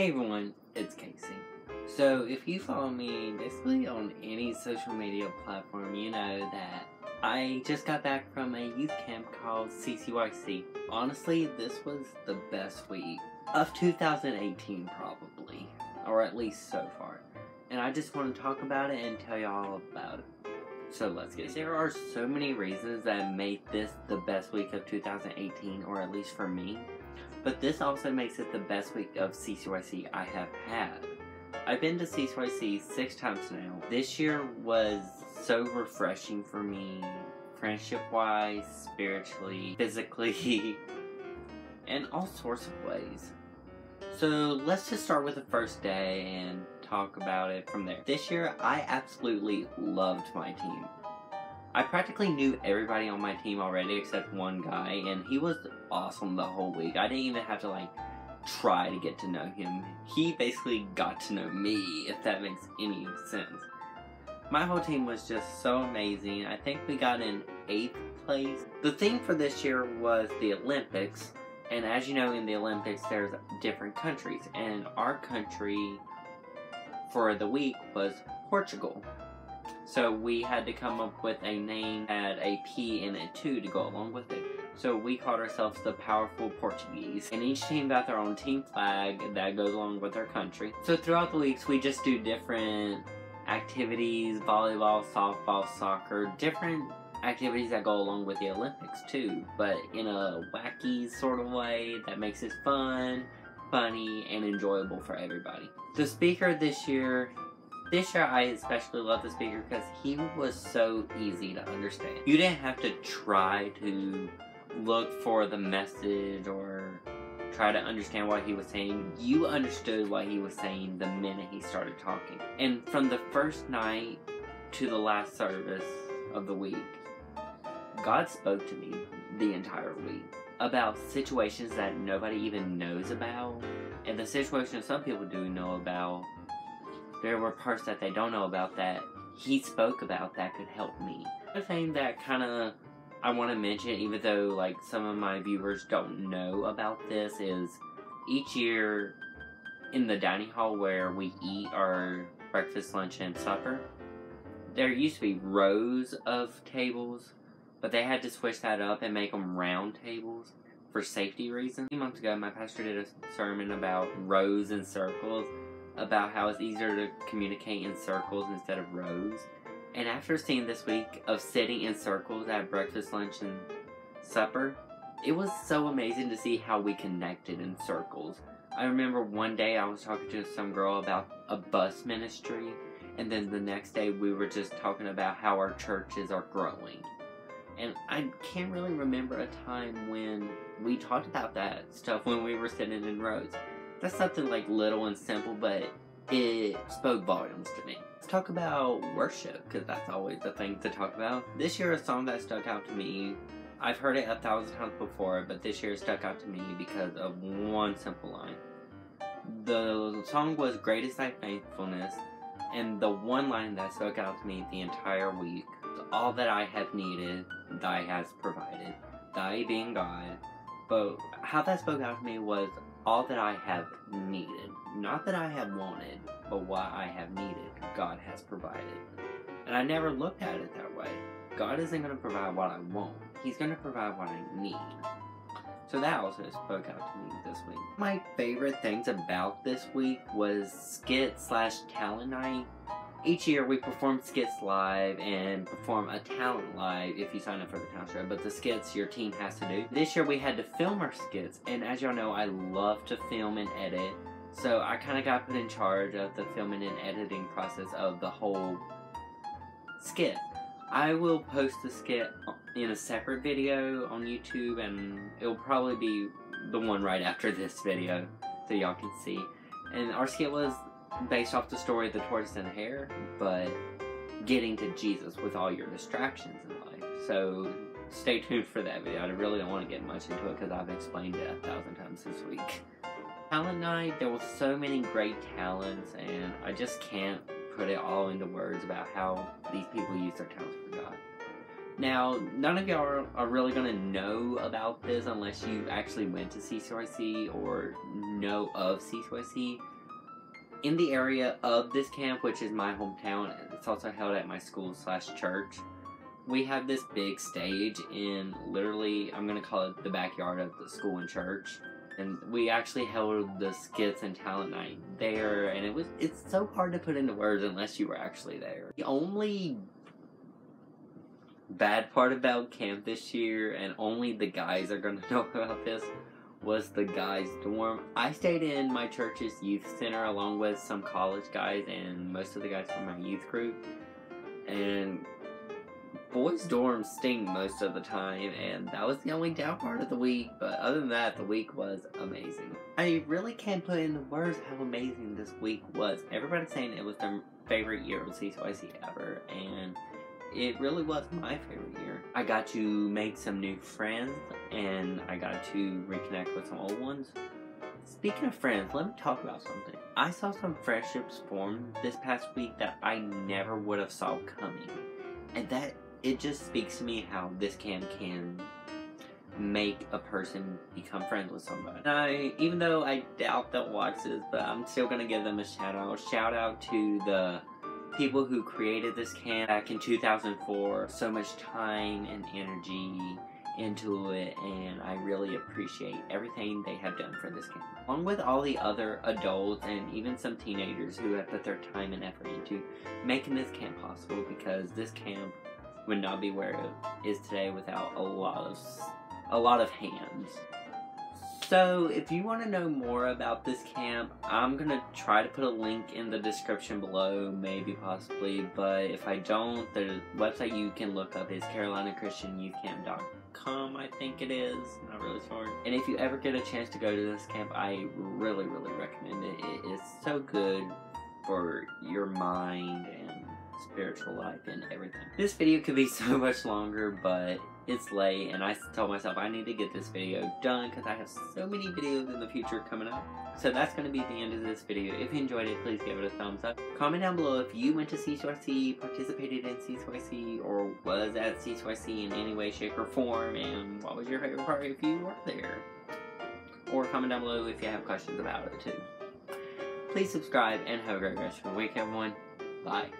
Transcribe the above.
Hey everyone, it's Casey. So, if you follow me basically on any social media platform, you know that I just got back from a youth camp called CCYC. Honestly, this was the best week of 2018, probably, or at least so far. And I just want to talk about it and tell you all about it. So let's get it. There are so many reasons that made this the best week of 2018, or at least for me. But this also makes it the best week of CCYC I have had. I've been to CCYC six times now. This year was so refreshing for me, friendship wise, spiritually, physically, and all sorts of ways. So let's just start with the first day and talk about it from there. This year, I absolutely loved my team. I practically knew everybody on my team already except one guy, and he was awesome the whole week. I didn't even have to like try to get to know him. He basically got to know me, if that makes any sense. My whole team was just so amazing. I think we got in eighth place. The theme for this year was the Olympics, and as you know, in the Olympics, there's different countries, and our country for the week was Portugal. So we had to come up with a name had a P in it too to go along with it. So we called ourselves the Powerful Portuguese. And each team got their own team flag that goes along with their country. So throughout the weeks we just do different activities, volleyball, softball, soccer, different activities that go along with the Olympics too, but in a wacky sort of way that makes it fun, funny, and enjoyable for everybody. The speaker this year this year, I especially love the speaker because he was so easy to understand. You didn't have to try to look for the message or try to understand what he was saying. You understood what he was saying the minute he started talking. And from the first night to the last service of the week, God spoke to me the entire week about situations that nobody even knows about, and the situations some people do know about there were parts that they don't know about that he spoke about that could help me. The thing that kind of I want to mention, even though like some of my viewers don't know about this, is each year in the dining hall where we eat our breakfast, lunch, and supper, there used to be rows of tables, but they had to switch that up and make them round tables for safety reasons. A few months ago, my pastor did a sermon about rows and circles, about how it's easier to communicate in circles instead of rows. And after seeing this week of sitting in circles at breakfast, lunch, and supper, it was so amazing to see how we connected in circles. I remember one day I was talking to some girl about a bus ministry, and then the next day we were just talking about how our churches are growing. And I can't really remember a time when we talked about that stuff when we were sitting in rows. That's something like little and simple, but it spoke volumes to me. Let's talk about worship, because that's always the thing to talk about. This year, a song that stuck out to me, I've heard it a thousand times before, but this year stuck out to me because of one simple line. The song was Great is Thy Faithfulness, and the one line that stuck out to me the entire week all that I have needed, Thy has provided. Thy being God. But how that spoke out to me was all that I have needed. Not that I have wanted, but what I have needed, God has provided. And I never looked at it that way. God isn't going to provide what I want, He's going to provide what I need. So that also spoke out to me this week. My favorite things about this week was skit slash talent night each year we perform skits live and perform a talent live if you sign up for the talent show, but the skits your team has to do. This year we had to film our skits, and as y'all know, I love to film and edit, so I kind of got put in charge of the filming and editing process of the whole skit. I will post the skit in a separate video on YouTube, and it'll probably be the one right after this video, so y'all can see. And our skit was based off the story of the tortoise and the hare, but getting to Jesus with all your distractions in life. So stay tuned for that video. I really don't want to get much into it because I've explained it a thousand times this week. Talent night, there were so many great talents, and I just can't put it all into words about how these people use their talents for God. Now, none of y'all are, are really going to know about this unless you actually went to CCYC or know of CCYC. In the area of this camp, which is my hometown, it's also held at my school slash church. We have this big stage in literally, I'm to call it the backyard of the school and church and we actually held the skits and talent night there and it was it's so hard to put into words unless you were actually there the only bad part about camp this year and only the guys are to know about this was the guys dorm i stayed in my church's youth center along with some college guys and most of the guys from my youth group and boys' dorms sting most of the time, and that was the only down part of the week. But other than that, the week was amazing. I really can't put into words how amazing this week was. Everybody's saying it was their favorite year of CCYC ever, and it really was my favorite year. I got to make some new friends, and I got to reconnect with some old ones. Speaking of friends, let me talk about something. I saw some friendships form this past week that I never would have saw coming. And that it just speaks to me how this camp can make a person become friends with somebody. I, even though I doubt they'll watch this, but I'm still gonna give them a shout out. Shout out to the people who created this camp back in 2004. So much time and energy into it, and I really appreciate everything they have done for this camp. Along with all the other adults and even some teenagers who have put their time and effort into making this camp possible because this camp would not be where it is today without a lot of a lot of hands. So, if you want to know more about this camp, I'm gonna try to put a link in the description below, maybe possibly, but if I don't, the website you can look up is CarolinaChristianYouthCamp.com, I think it is, not really sure. And if you ever get a chance to go to this camp, I really, really recommend it. It is so good for your mind and spiritual life and everything. This video could be so much longer, but it's late and I told myself I need to get this video done because I have so many videos in the future coming up. So that's going to be the end of this video. If you enjoyed it, please give it a thumbs up. Comment down below if you went to CCYC, participated in CCYC, or was at CCYC in any way, shape, or form, and what was your favorite part if you were there. Or comment down below if you have questions about it too. Please subscribe and have a great rest of the week, everyone. Bye.